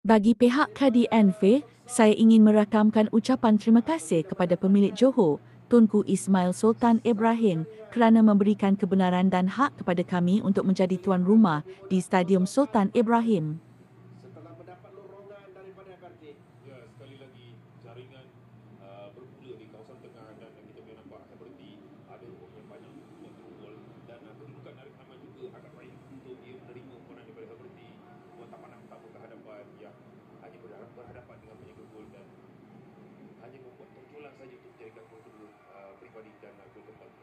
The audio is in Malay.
Bagi pihak KDNV, saya ingin merakamkan ucapan terima kasih kepada pemilik Johor, Tunku Ismail Sultan Ibrahim kerana memberikan kebenaran dan hak kepada kami untuk menjadi tuan rumah di Stadium Sultan Ibrahim. setelah mendapat lorongan daripada FRT Ya, sekali lagi jaringan uh, りみたいなことかっ